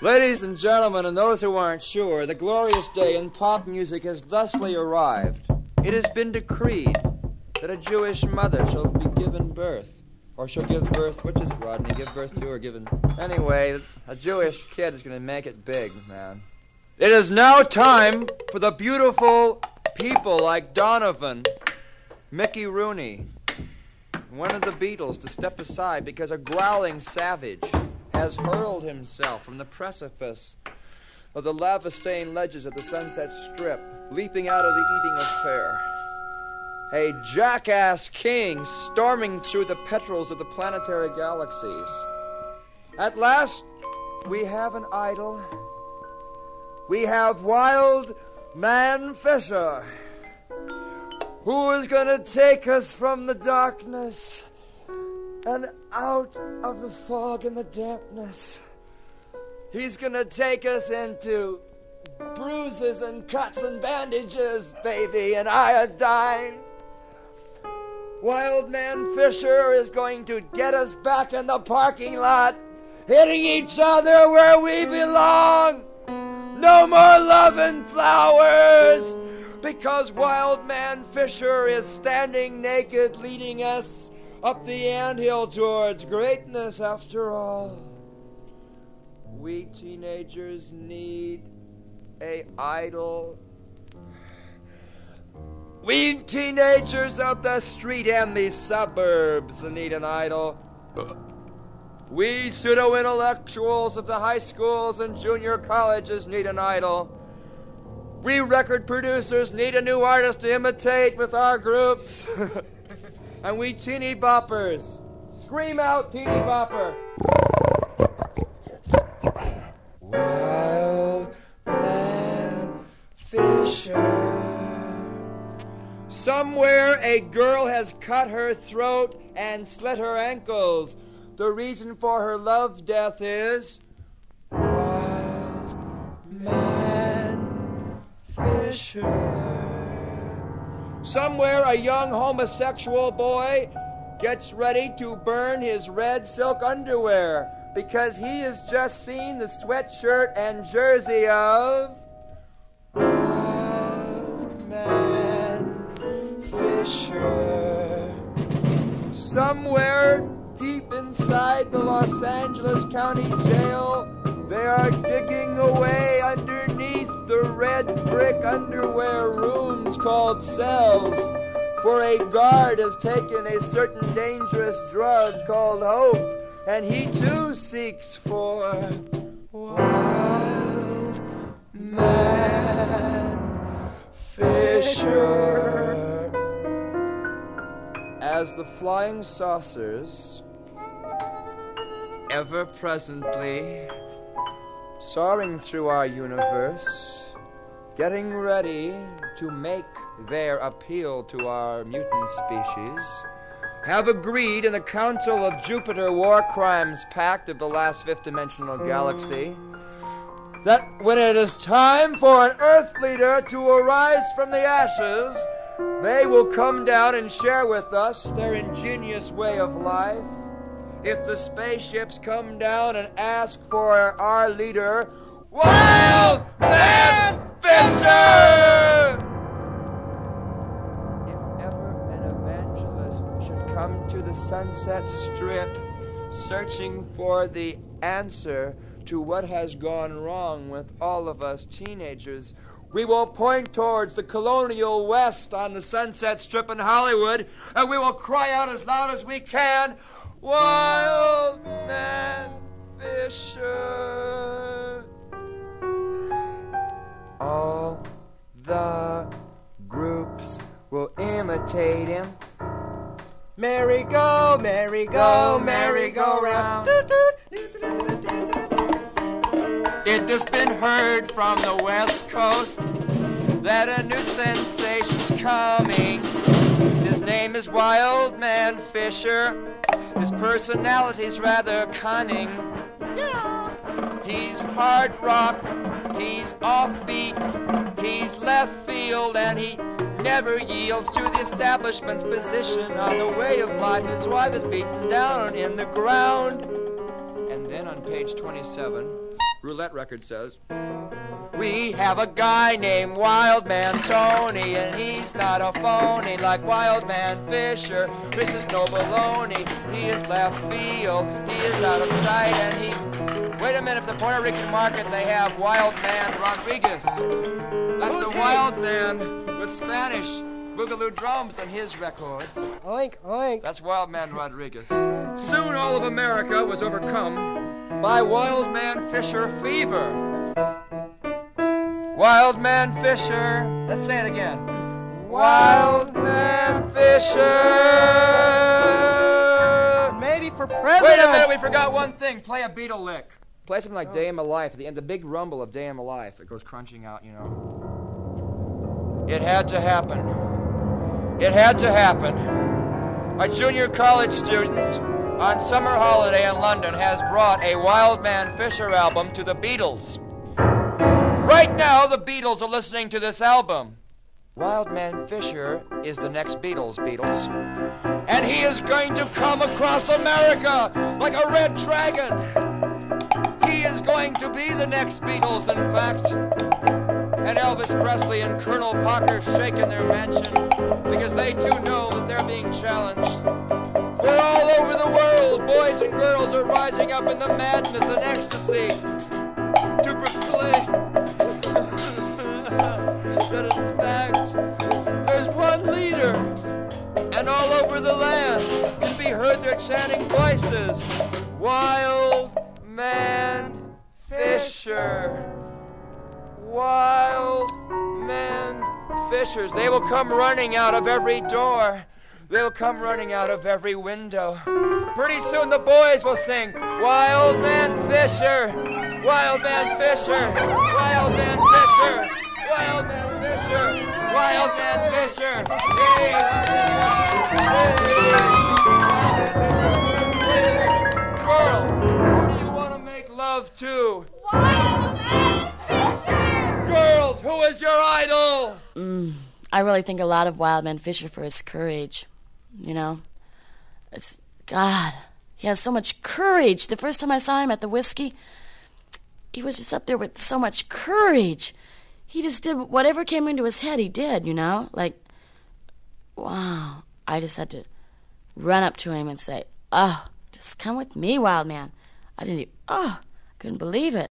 Ladies and gentlemen, and those who aren't sure, the glorious day in pop music has thusly arrived. It has been decreed that a Jewish mother shall be given birth. Or shall give birth, which is it, Rodney? Give birth to or given? Anyway, a Jewish kid is going to make it big, man. It is now time for the beautiful people like Donovan, Mickey Rooney, one of the Beatles to step aside because a growling savage has hurled himself from the precipice of the lava stained ledges of the Sunset Strip, leaping out of the eating affair. A jackass king storming through the petrels of the planetary galaxies. At last, we have an idol. We have Wild Man Fischer, who is going to take us from the darkness and out of the fog and the dampness. He's gonna take us into bruises and cuts and bandages, baby, and iodine. Wild Man Fischer is going to get us back in the parking lot, hitting each other where we belong. No more love and flowers, because Wild Man Fischer is standing naked, leading us up the anthill towards greatness after all. We teenagers need a idol. We teenagers of the street and the suburbs need an idol. We pseudo intellectuals of the high schools and junior colleges need an idol. We record producers need a new artist to imitate with our groups. and we teeny boppers. Scream out, teeny bopper. Wild man Fischer. Somewhere a girl has cut her throat and slit her ankles. The reason for her love death is Wild Man Fischer. Somewhere a young homosexual boy gets ready to burn his red silk underwear because he has just seen the sweatshirt and jersey of Wild Man Fischer. Somewhere deep inside the Los Angeles County Jail, they are digging away underneath the red brick underwear rooms called cells. For a guard has taken a certain dangerous drug called hope, and he too seeks for Wild Man Fischer. As the flying saucers ever presently soaring through our universe, getting ready to make their appeal to our mutant species, have agreed in the Council of Jupiter War Crimes Pact of the last fifth dimensional galaxy that when it is time for an Earth leader to arise from the ashes, they will come down and share with us their ingenious way of life. If the spaceships come down and ask for our leader, Wild Man Fischer! If ever an evangelist should come to the Sunset Strip searching for the answer to what has gone wrong with all of us teenagers, we will point towards the colonial west on the Sunset Strip in Hollywood, and we will cry out as loud as we can, Wild Man Fischer. Imitate him. Merry go, merry go, merry go round. It has been heard from the west coast that a new sensation's coming. His name is Wild Man Fischer. His personality's rather cunning. Yeah. He's hard rock, he's offbeat, he's left field, and he never yields to the establishment's position on the way of life. His wife is beaten down in the ground. And then on page 27, roulette record says. We have a guy named Wildman Tony, and he's not a phony like Wildman Fischer. This is no baloney. He is left field. He is out of sight, and he. Wait a minute, for the Puerto Rican market, they have Wildman Rodriguez. That's Who's the he? wild man with Spanish boogaloo drums on his records. Oink, oink. That's Wildman Rodriguez. Soon all of America was overcome by Wildman Fischer fever. Wildman Fischer. Let's say it again. Wildman Fischer. Maybe for president. Wait a minute, we forgot one thing. Play a Beatle lick. Play something like Day in My Life. At the end, the big rumble of Day in My Life. It goes crunching out, you know. It had to happen. It had to happen. A junior college student on summer holiday in London has brought a Wildman Fischer album to the Beatles. Right now, the Beatles are listening to this album. Wildman Fischer is the next Beatles, Beatles. And he is going to come across America like a red dragon. He is going to be the next Beatles, in fact. And Elvis Presley and Colonel Parker shake in their mansion because they too know that they're being challenged. For all over the world, boys and girls are rising up in the madness and ecstasy to proclaim that in fact there's one leader, and all over the land can be heard their chanting voices. Wild Man Fischer. Wild Men Fischers. They will come running out of every door. They'll come running out of every window. Pretty soon the boys will sing, Wild Man Fischer, Wild Man Fischer, Wild Man Fischer, Wild Man Fischer, Wild Man Fischer. Hey, hey, I really think a lot of Wildman Fischer for his courage. You know, it's God. He has so much courage. The first time I saw him at the whiskey, he was just up there with so much courage. He just did whatever came into his head. He did. You know, like wow. I just had to run up to him and say, "Oh, just come with me, Wildman." I didn't. e- Oh, couldn't believe it.